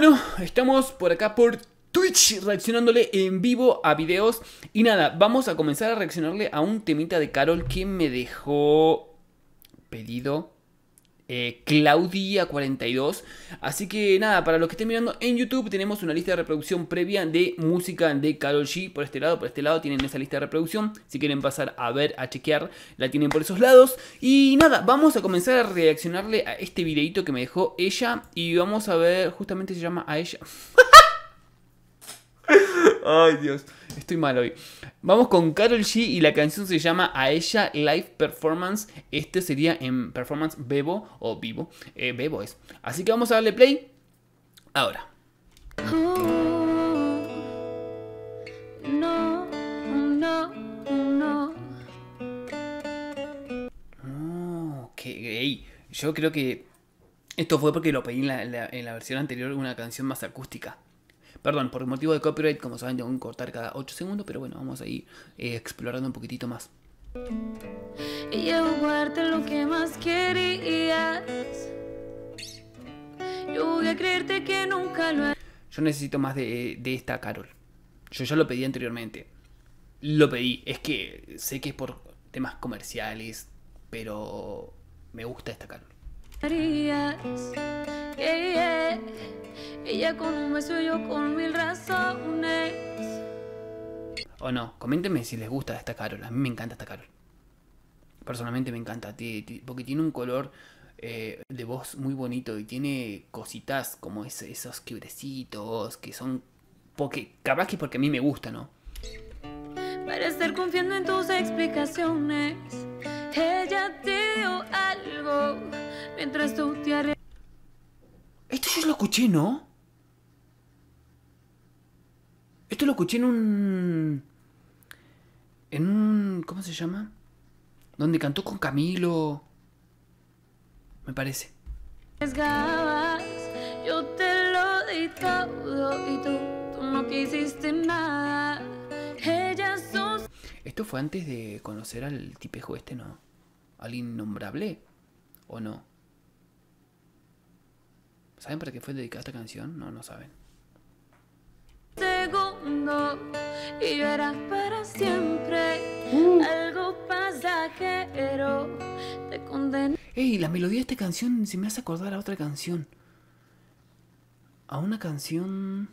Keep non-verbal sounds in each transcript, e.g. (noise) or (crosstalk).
Bueno, estamos por acá por Twitch reaccionándole en vivo a videos. Y nada, vamos a comenzar a reaccionarle a un temita de Carol que me dejó pedido eh, Claudia42. Así que nada, para los que estén mirando en YouTube, tenemos una lista de reproducción previa de música de Carol G. Por este lado, por este lado tienen esa lista de reproducción. Si quieren pasar a ver, a chequear, la tienen por esos lados. Y nada, vamos a comenzar a reaccionarle a este videito que me dejó ella. Y vamos a ver, justamente se llama a ella. (laughs) Ay, Dios. Estoy mal hoy. Vamos con Carol G y la canción se llama A ella Live Performance. Este sería en performance Bebo o Vivo. Eh, Bebo es. Así que vamos a darle play ahora. no, no, no. Oh, qué gay. Yo creo que esto fue porque lo pedí en la, en la versión anterior, una canción más acústica. Perdón, por motivo de copyright, como saben, tengo que cortar cada 8 segundos, pero bueno, vamos a ir eh, explorando un poquitito más. Y llevarte lo que más querías. Yo voy a creerte que nunca lo Yo necesito más de, de esta Carol. Yo ya lo pedí anteriormente. Lo pedí. Es que sé que es por temas comerciales, pero me gusta esta Carol. harías. Ella con un beso yo con mil razones. O no, coméntenme si les gusta esta Carol. A mí me encanta esta Carol. Personalmente me encanta, porque tiene un color eh, de voz muy bonito y tiene cositas como ese- esos quibrecitos que son... Porque, capaz que porque a mí me gusta, ¿no? Para estar confiando en tus explicaciones. Ella te dio algo mientras tú te arreglas. Esto yo lo escuché, ¿no? Esto lo escuché en un... En un... ¿Cómo se llama? Donde cantó con Camilo. Me parece. arriesgabas. Yo te lo di todo y tú, tú no quisiste nada. Ella sos ¿Esto fue antes de conocer al tipejo este, no? ¿Al innombrable? ¿O no? ¿Saben para qué fue dedicada esta canción? No, no saben. Segundo y yo era para siempre. Algo pasajero te condené. ¡Ey! La melodía de esta canción se me hace acordar a otra canción. A una canción...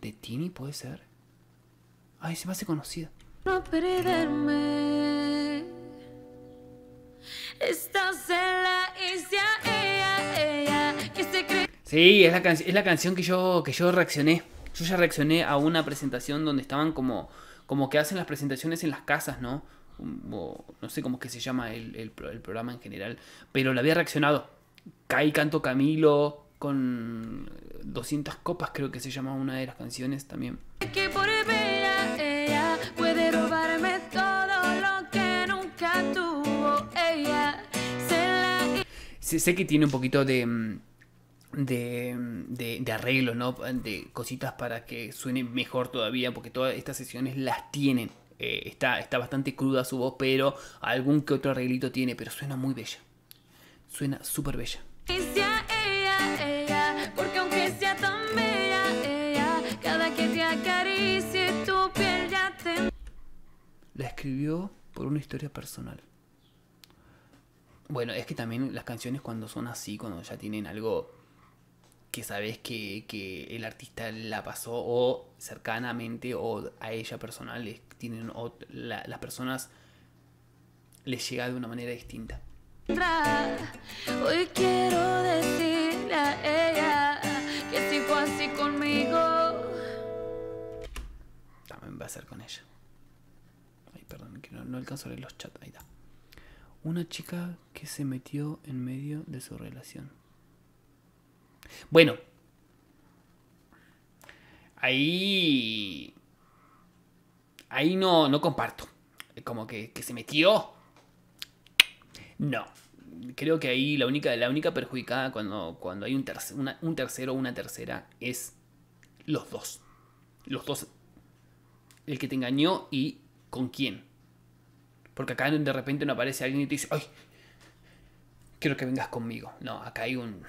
¿De Tini puede ser? Ay, se me hace conocida. no perderme. Sí, es la, can- es la canción que yo, que yo reaccioné. Yo ya reaccioné a una presentación donde estaban como, como que hacen las presentaciones en las casas, ¿no? O, no sé cómo es que se llama el, el pro- el programa en general. Pero la había reaccionado. Caí Canto Camilo con 200 copas, creo que se llama una de las canciones también. que por bella ella puede robarme todo lo que nunca tuvo ella. Se la Sé, sé que tiene un poquito de, mm, de, de, de arreglo, ¿no? De cositas para que suene mejor todavía, porque todas estas sesiones las tienen. Eh, está, está bastante cruda su voz, pero algún que otro arreglito tiene, pero suena muy bella. Suena súper bella. Inicia ella, ella, porque aunque sea tan bella ella, cada que te acaricie tu piel ya te La escribió por una historia personal. Bueno, es que también las canciones cuando son así, cuando ya tienen algo que sabes que, que el artista la pasó o cercanamente o a ella personal, les tienen la- las personas les llega de una manera distinta. Hoy quiero decirle a ella que si fue así conmigo. También va a ser con ella. Ay, perdón, que no, no alcanzo a leer los chats. Ahí está. Una chica que se metió en medio de su relación. Bueno. Ahí. Ahí no, no comparto. Como que, que se metió. No. Creo que ahí la única, la única perjudicada cuando, cuando hay un, tercero o una tercera es los dos. Los dos el que te engañó y con quién. Porque acá de repente no aparece alguien y te dice, ay, quiero que vengas conmigo. No, acá hay un,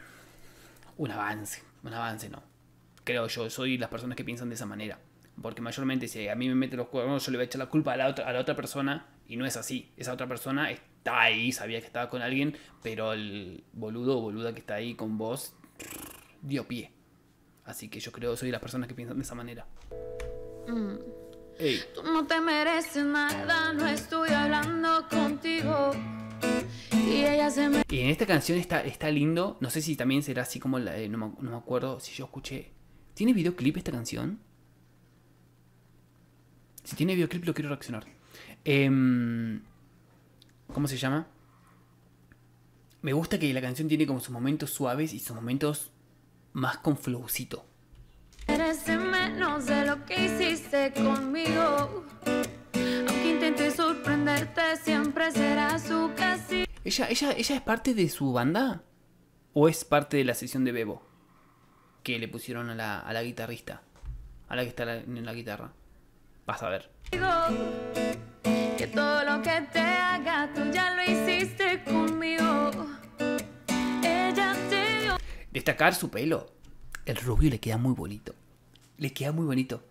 un avance. Un avance no. Creo yo, soy las personas que piensan de esa manera. Porque mayormente si a mí me mete los cuernos, yo le voy a echar la culpa a la otra, a la otra persona. Y no es así. Esa otra persona está ahí, sabía que estaba con alguien, pero el boludo o boluda que está ahí con vos dio pie. Así que yo creo que soy las personas que piensan de esa manera. Ey. Tú no te mereces nada, no estoy hablando contigo. Y en esta canción está, está lindo. No sé si también será así como la. eh, no, me, no me acuerdo si yo escuché. ¿Tiene videoclip esta canción? Si tiene videoclip lo quiero reaccionar. Em, ¿Cómo se llama? Me gusta que la canción tiene como sus momentos suaves y sus momentos más con flowcito. merece menos de lo que hiciste conmigo. Aunque intente sorprenderte, siempre será su castigo. ¿Ella, ella, ¿Ella es parte de su banda? ¿O es parte de la sesión de Bebo? Que le pusieron a la, a la guitarrista. A la que está en la guitarra. Vas a ver. Que todo lo que te haga, tú ya lo hiciste conmigo. Ella te dio Destacar su pelo. El rubio le queda muy bonito. Le queda muy bonito.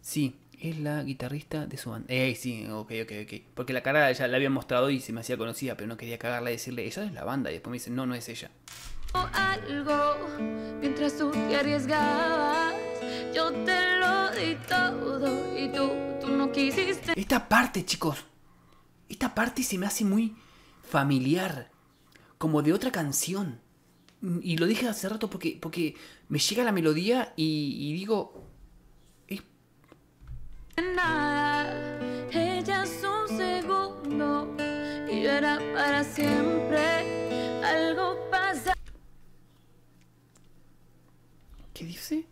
Sí, es la guitarrista de su banda. Eh, sí, ok, ok, ok. Porque la cara ya la había mostrado y se me hacía conocida, pero no quería cagarla y decirle, ella es la banda. Y después me dice, no, no es ella. algo mientras tú te arriesgabas. Yo te lo di todo y tú, tú no quisiste. Esta parte, chicos. Esta parte se me hace muy familiar. Como de otra canción. Y lo dije hace rato porque, porque me llega la melodía y, y digo... Ella es un segundo y yo para siempre. Algo pasa. ¿Qué dice?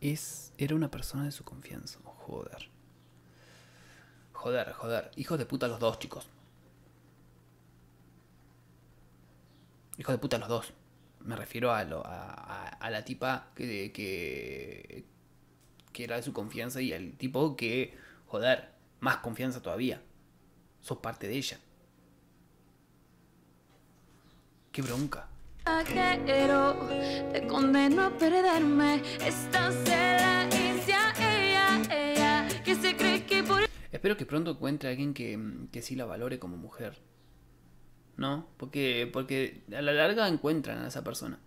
Es, era una persona de su confianza. Joder. Joder, joder. Hijos de puta los dos, chicos. Hijos de puta los dos. Me refiero a, lo- a, a- a la tipa que, que, que era de su confianza y al tipo que, joder, más confianza todavía. Sos parte de ella. Qué bronca. Quiero, te condeno a perderme. Esta se la hice a ella, ella, que se cree que por Espero que pronto encuentre a alguien que, que sí la valore como mujer. ¿No? Porque, porque a la larga encuentran a esa persona.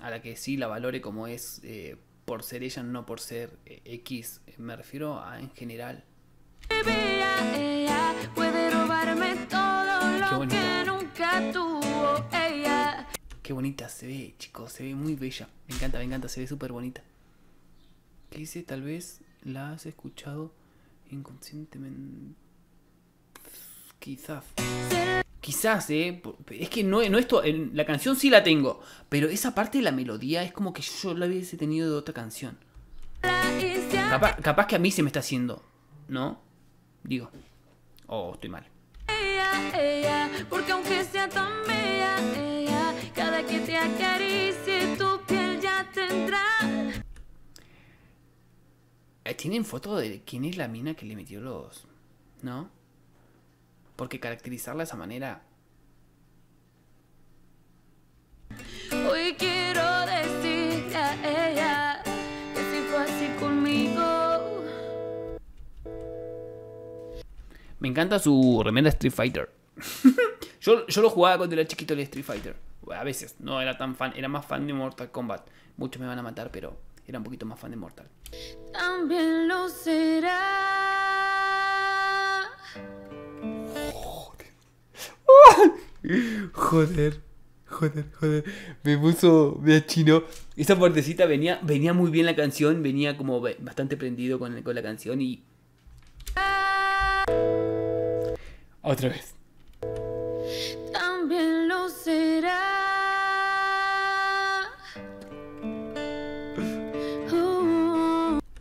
A la que sí la valore como es eh, por ser ella, no por ser eh, X. Me refiero a en general. ella, ella puede robarme todo Qué lo bonito. que nunca tuvo ella. Qué bonita se ve, chicos. Se ve muy bella. Me encanta, me encanta. Se ve súper bonita. ¿Qué dice? Tal vez la has escuchado inconscientemente. Quizás. Quizás, eh. Es que no, no esto. en- La canción sí la tengo. Pero esa parte de la melodía es como que yo la hubiese tenido de otra canción. Capaz, capaz que a mí se me está haciendo. ¿No? Digo. Oh, estoy mal. ella, ella, porque aunque sea tan bella, ella, cada que te acaricie tu piel ya tendrá. Eh, ¿Tienen foto de quién es la mina que le metió los... ¿No? Porque caracterizarla de esa manera... Hoy quiero decirle a ella que si fue así conmigo. Me encanta su remera Street Fighter. (laughs) yo, yo lo jugaba cuando era chiquito el Street Fighter. A veces, no era tan fan, era más fan de Mortal Kombat. Muchos me van a matar, pero era un poquito más fan de Mortal. También lo será. Joder, joder, joder. Me puso de chino. Esa partecita venía, venía muy bien la canción, venía como bastante prendido con, con la canción y. Otra vez. También lo será.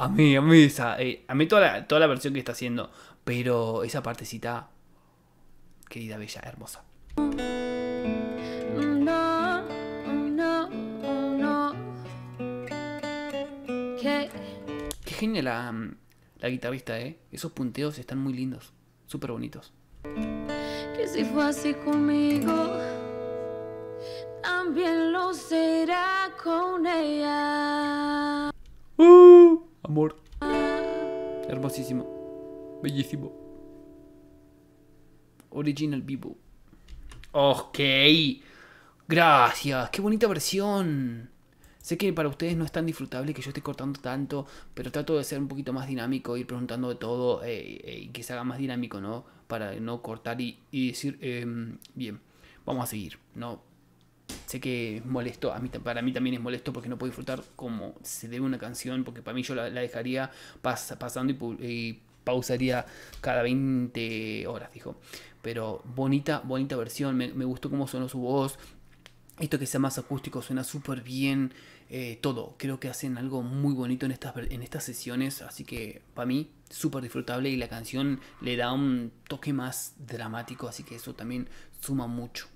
A mí, a mí esa. eh, a mí toda la, toda la versión que está haciendo. Pero esa partecita. Querida bella, hermosa. No, no, no. ¿Qué? Qué genial la, mm, la guitarrista, eh. Esos punteos están muy lindos. Súper bonitos. que si fue así conmigo, también lo será con ella. Uh, amor. Hermosísimo. Bellísimo. Original vivo. Ok. Gracias. Qué bonita versión. Sé que para ustedes no es tan disfrutable que yo esté cortando tanto, pero trato de ser un poquito más dinámico, ir preguntando de todo eh, eh, y que se haga más dinámico, ¿no? Para no cortar y, decir, em, bien, vamos a seguir, ¿no? Sé que es molesto, a mí, para mí también es molesto porque no puedo disfrutar como se debe una canción, porque para mí yo la, dejaría pas- pasando y, y pausaría cada 20 horas, dijo. Pero bonita, bonita versión, me, gustó cómo sonó su voz, esto que sea más acústico suena súper bien. eh, todo, creo que hacen algo muy bonito en estas, en estas sesiones. Así que para mí, súper disfrutable. Y la canción le da un toque más dramático. Así que eso también suma mucho.